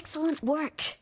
Excellent work.